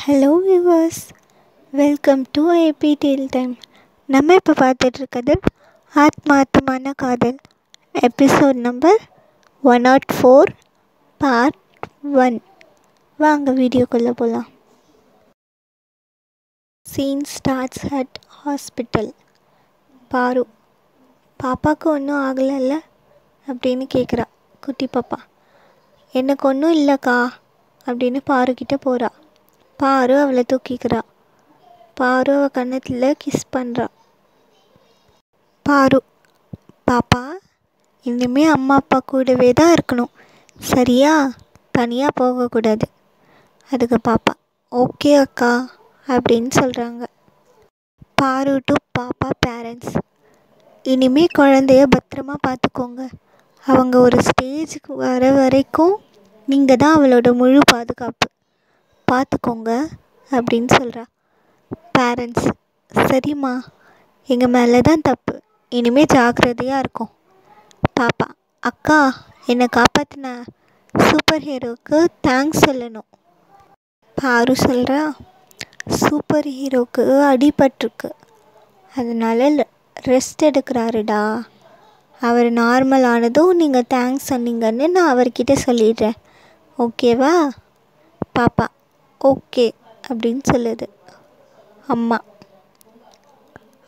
Hello viewers welcome to AP tell time நம்ம இப்போ பார்த்துட்ருக்கிறது ஆத்மார்த்தமான காதல் episode number one nought four part one வாங்க வீடியோக்குள்ளே போகலாம் சீன் ஸ்டார்ட்ஸ் அட் ஹாஸ்பிட்டல் பாரு பாப்பாவுக்கு ஒன்றும் ஆகலைல்ல அப்படின்னு கேட்குறா குட்டி பாப்பா. எனக்கு ஒன்றும் இல்லைக்கா அப்படின்னு பாருக்கிட்ட போகிறா பாரு அவளை தூக்கிக்கிறா. பாரு அவள் கன்னத்தில் கிஸ் பண்ணுறா பாரு பாப்பா இனிமே அம்மா அப்பா கூடவே தான் இருக்கணும். சரியா? தனியாக போகக்கூடாது அதுக்கு பாப்பா ஓகே அக்கா அப்படின்னு சொல்கிறாங்க பாரு டு பாப்பா பேரண்ட்ஸ் இனிமே குழந்தைய பத்திரமா பார்த்துக்கோங்க அவங்க ஒரு ஸ்டேஜுக்கு வர வரைக்கும் நீங்கள் தான் அவளோட முழு பாதுகாப்பு. பார்த்துக்கோங்க அப்படின்னு சொல்கிறா பேரண்ட்ஸ் சரிம்மா எங்கள் மேலே தான் தப்பு. இனிமேல் ஜாக்கிரதையாக இருக்கும். பாப்பா அக்கா என்னை காப்பாற்றின சூப்பர் ஹீரோவுக்கு தேங்க்ஸ் சொல்லணும். பாரு சொல்கிறா சூப்பர் ஹீரோவுக்கு அடிபட்டிருக்கு. அதனால ரெஸ்ட் எடுக்கிறாருடா. அவர் நார்மல் ஆனதும் நீங்கள் தேங்க்ஸ் சொன்னீங்கன்னு நான் அவர்கிட்ட சொல்லிடுறேன். ஓகேவா பாப்பா ஓகே அப்படின்னு சொல்லுது. அம்மா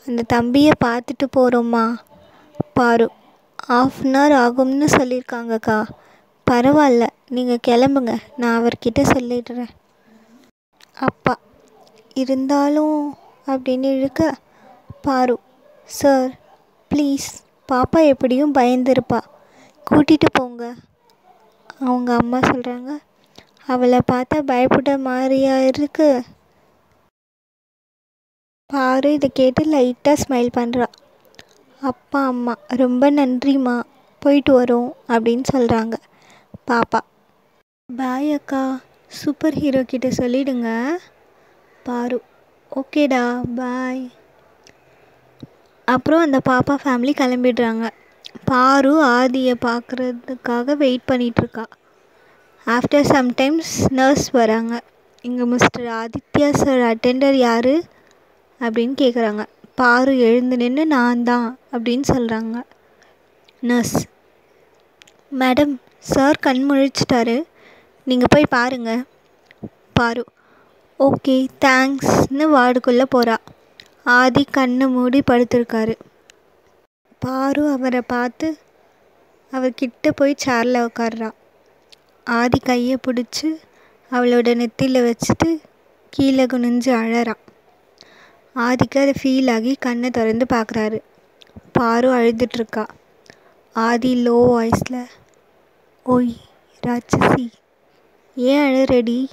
அந்த தம்பியை பார்த்துட்டு போகிறோம்மா பாரு ஆஃப் அன் ஹவர் ஆகும்னு சொல்லியிருக்காங்கக்கா. பரவாயில்ல நீங்கள் கிளம்புங்க நான் அவர்கிட்ட சொல்லிடுறேன். அப்பா இருந்தாலும் அப்படின்னு இழுக்க பாரு சார் ப்ளீஸ் பாப்பா எப்படியும் பயந்துருப்பா. கூட்டிகிட்டு போங்க. அவங்க அம்மா சொல்கிறாங்க அவளை பார்த்தா பயப்பட மாதிரியா இருக்கு? பாரு இதை கேட்டு லைட்டாக ஸ்மைல் பண்ணுறா அப்பா அம்மா ரொம்ப நன்றிம்மா. போயிட்டு வரோம் அப்படின்னு சொல்கிறாங்க பாப்பா பாய் அக்கா. சூப்பர் ஹீரோ கிட்ட சொல்லிடுங்க. பாரு ஓகேடா பாய் அப்புறம் அந்த பாப்பா ஃபேமிலி கிளம்பிடுறாங்க. பாரு ஆதியை பார்க்குறதுக்காக வெயிட் பண்ணிகிட்ருக்கா ஆஃப்டர் சம்டைம்ஸ் நர்ஸ் வராங்க. இங்கே மிஸ்டர் ஆதித்யா சார் அட்டெண்டர் யார்? அப்படின்னு கேட்குறாங்க பாரு எழுந்து நின்று நான் தான் அப்படின்னு சொல்கிறாங்க நர்ஸ் மேடம் சார் கண் முழிச்சிட்டாரு. நீங்கள் போய் பாருங்கள் பாரு. ஓகே தேங்க்ஸ்னு வார்டுக்குள்ளே போகிறா ஆதி கண்ணை மூடி படுத்திருக்காரு. பாரு அவரை பார்த்து அவர்கிட்ட போய் சேரில் உட்கார்றா. ஆதி கையை பிடிச்சி அவளோட நெத்தியில் வச்சுட்டு கீழே குனிஞ்சு அழறா. ஆதிக்கு அதை ஃபீல் ஆகி கண்ணை திறந்து பார்க்குறாரு பாரு அழுதுட்ருக்கா ஆதி லோ வாய்ஸில் ஓய் ராட்சசி ஏன் அழறடி?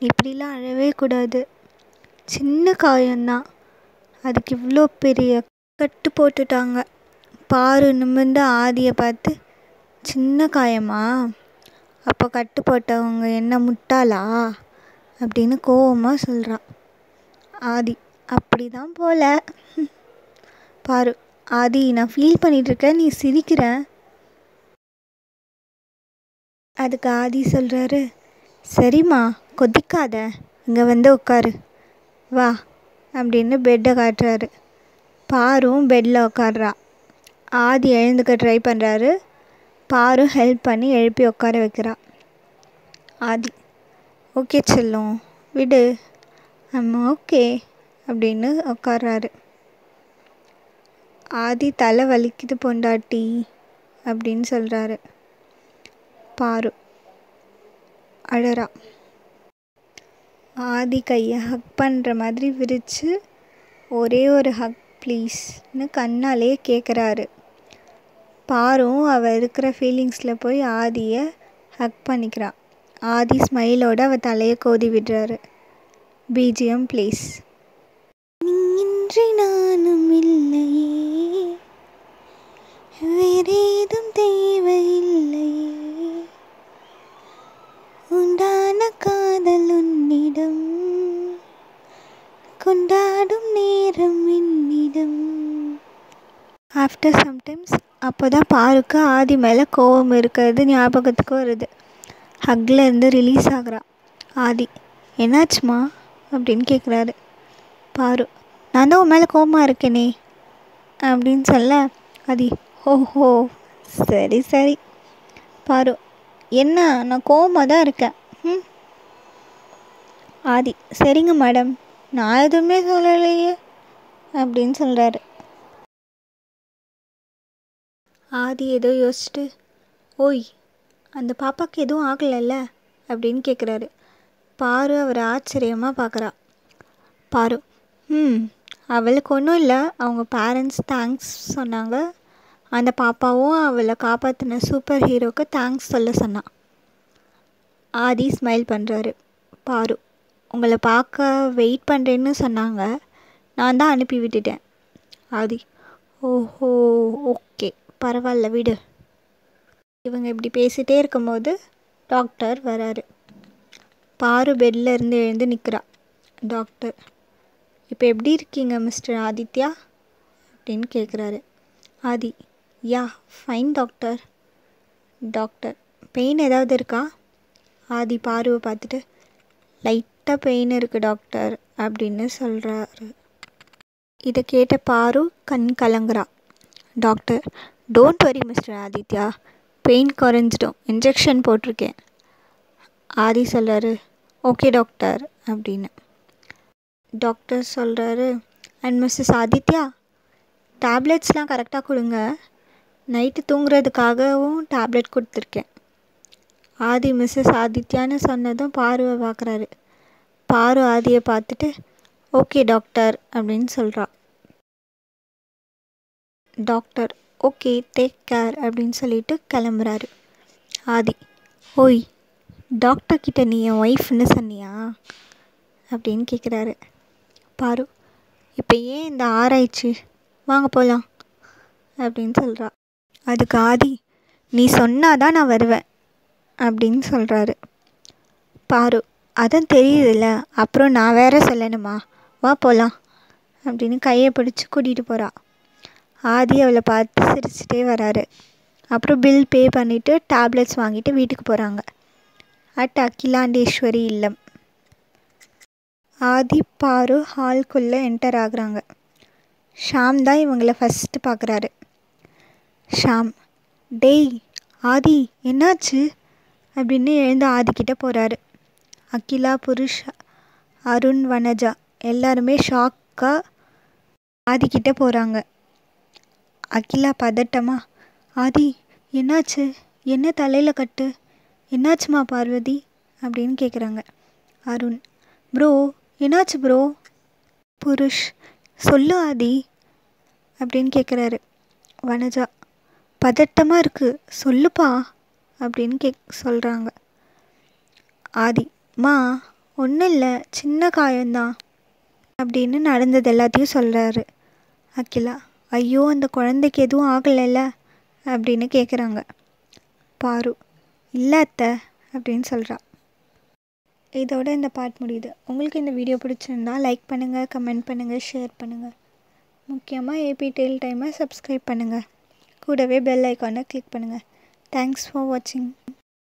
இப்படிலாம் அழவே கூடாது. சின்ன காயம்தான். அதுக்கு இவ்வளோ பெரிய கட்டு போட்டுட்டாங்க. பாரு நிமிர்ந்து ஆதியை பார்த்து சின்ன காயமா? அப்போ கட்டு போட்டவங்க என்ன முட்டாளா? அப்படின்னு கோவமாக சொல்கிறான் ஆதி அப்படி தான் போல. பாரு ஆதி நான் ஃபீல் பண்ணிகிட்ருக்கேன் நீ சிரிக்கிற. அதுக்கு ஆதி சொல்கிறாரு சரிம்மா கொதிக்காத. இங்கே வந்து உட்காரு வா. அப்படின்னு பெட்டை காட்டுறாரு. பாரும் பெட்டில் உட்காடுறா ஆதி எழுந்துக்க ட்ரை பண்ணுறாரு பாரு ஹெல்ப் பண்ணி எழுப்பி உட்கார வைக்கிறா. ஆதி ஓகே செல்லும் விடு. ஆமாம் ஓகே அப்படின்னு உட்கார்றாரு. ஆதி தலை வலிக்குது பொண்டாட்டி அப்படின்னு சொல்கிறாரு பாரு அழறா. ஆதி கையை ஹக் பண்ணுற மாதிரி விரித்து ஒரே ஒரு ஹக் ப்ளீஸ்னு கண்ணாலே கேட்குறாரு பாரும் அவள் இருக்கிற ஃபீலிங்ஸில் போய் ஆதியை ஹக் பண்ணிக்கிறாள் ஆதி ஸ்மைலோடு அவள் தலையை கோதி விடுறாரு. பிஜிஎம் ப்ளீஸ் அப்போ தான் பாருக்கு ஆதி மேலே கோவம் இருக்கிறது ஞாபகத்துக்கு வருது. ஹக்லேருந்து இருந்து ரிலீஸ் ஆகிறா. ஆதி என்னாச்சுமா? அப்படின்னு கேட்குறாரு பாரு நான் தான் உன் மேலே கோபமாக இருக்கேனே. அப்படின்னு சொல்ல ஆதி ஓஹோ சரி சரி. பாரு என்ன நான் கோபமாக தான் இருக்கேன். ம் ஆதி சரிங்க மேடம் நான் எதுவுமே சொல்லலையே. அப்படின்னு சொல்கிறாரு ஆதி ஏதோ யோசிச்சுட்டு ஓய் அந்த பாப்பாவுக்கு எதுவும் ஆகலைல்ல? அப்படின்னு கேட்குறாரு பாரு அவர் ஆச்சரியமாக பார்க்குறா பாரு ம் அவளுக்கு ஒன்றும் இல்லை. அவங்க பேரண்ட்ஸ் தேங்க்ஸ் சொன்னாங்க. அந்த பாப்பாவும் அவளை காப்பாற்றின சூப்பர் ஹீரோக்கு தேங்க்ஸ் சொல்ல சொன்னான் ஆதி ஸ்மைல் பண்ணுறாரு பாரு உங்களை பார்க்க வெயிட் பண்ணுறேன்னு சொன்னாங்க. நான் தான் அனுப்பி விட்டுட்டேன். ஆதி ஓஹோ ஓகே பரவாயில்ல விடு. இவங்க இப்படி பேசிகிட்டே இருக்கும்போது டாக்டர் வராரு. பாரு பெட்டில் இருந்து எழுந்து நிற்கிறா டாக்டர் இப்போ எப்படி இருக்கீங்க மிஸ்டர் ஆதித்யா? அப்படின்னு கேட்குறாரு Aadhi yeah fine doctor doctor pain ஏதாவது இருக்கா? ஆதி பாருவை பார்த்துட்டு லைட்டாக பெயின் இருக்குது டாக்டர் அப்படின்னு சொல்கிறாரு இதை கேட்ட பாரு கண் கலங்குறா. Doctor don't worry mister Aditya pain குறைஞ்சிடும். இன்ஜெக்ஷன் போட்டிருக்கேன். ஆதி சொல்கிறாரு ஓகே டாக்டர் அப்படின்னு. டாக்டர் சொல்கிறாரு அண்ட் மிஸ்ஸஸ் ஆதித்யா டேப்லெட்ஸ்லாம் கரெக்டாக கொடுங்க. நைட்டு தூங்குறதுக்காகவும் டேப்லெட் கொடுத்துருக்கேன். ஆதி மிஸ்ஸஸ் ஆதித்யான்னு சொன்னதும் பாருவை பார்க்குறாரு. பாரு ஆதியை பார்த்துட்டு ஓகே டாக்டர் அப்படின்னு சொல்கிறா டாக்டர் ஓகே டேக் கேர் அப்படின்னு சொல்லிட்டு கிளம்புறாரு. ஆதி ஓய் டாக்டர் கிட்ட நீ என் ஒய்ஃப்னு சொன்னியா? அப்படின்னு கேட்குறாரு பாரு இப்போ ஏன் இந்த ஆராய்ச்சி? வாங்க போகலாம் அப்படின்னு சொல்கிறா அதுக்கு ஆதி நீ சொன்னாதான் நான் வருவேன். அப்படின்னு சொல்கிறாரு பாரு அதான் தெரியுதுல்ல அப்புறம் நான் வேற சொல்லணுமா? வா போகலாம் அப்படின்னு கையை பிடிச்சி கூட்டிகிட்டு போகிறா ஆதி அவளை பார்த்து சிரிச்சிட்டே வராரு. அப்புறம் பில் பே பண்ணிவிட்டு டேப்லெட்ஸ் வாங்கிட்டு வீட்டுக்கு போகிறாங்க அட் அகிலாண்டேஸ்வரி இல்லம். ஆதி பாரு ஹால்குள்ளே என்டர் ஆகுறாங்க. ஷாம் தான் இவங்கள ஃபஸ்ட்டு பார்க்குறாரு. ஷாம் டேய் ஆதி என்னாச்சு? அப்படின்னு எழுந்து ஆதிக்கிட்ட போகிறாரு அகிலா புருஷ் அருண் வனஜா எல்லாருமே ஷாக்காக ஆதிக்கிட்ட போகிறாங்க அகிலா பதட்டமா? ஆதி என்னாச்சு? என்ன தலையில் கட்டு? என்னாச்சுமா பார்வதி? அப்படின்னு கேட்குறாங்க அருண் ப்ரோ என்னாச்சு ப்ரோ? புருஷ் சொல்லு ஆதி. அப்படின்னு கேட்குறாரு வனஜா பதட்டமாக இருக்குது சொல்லுப்பா. அப்படின்னு கேக் சொல்கிறாங்க ஆதி மா ஒன்றும் இல்லை. சின்ன காயம்தான். அப்படின்னு நடந்தது எல்லாத்தையும் சொல்கிறாரு அகிலா. ஐயோ அந்த குழந்தைக்கு எதுவும் ஆகலைல்ல? அப்படின்னு கேட்குறாங்க பாரு இல்லை அத்தை அப்படின்னு சொல்கிறா இதோட இந்த பார்ட் முடியுது. உங்களுக்கு இந்த வீடியோ பிடிச்சிருந்தா லைக் பண்ணுங்கள் கமெண்ட் பண்ணுங்கள் ஷேர் பண்ணுங்கள் முக்கியமாக ஏபி டெய்ல் டைமை சப்ஸ்கிரைப் பண்ணுங்கள் கூடவே பெல் ஐக்கானை கிளிக் பண்ணுங்கள் தேங்க்ஸ் ஃபார் வாட்சிங்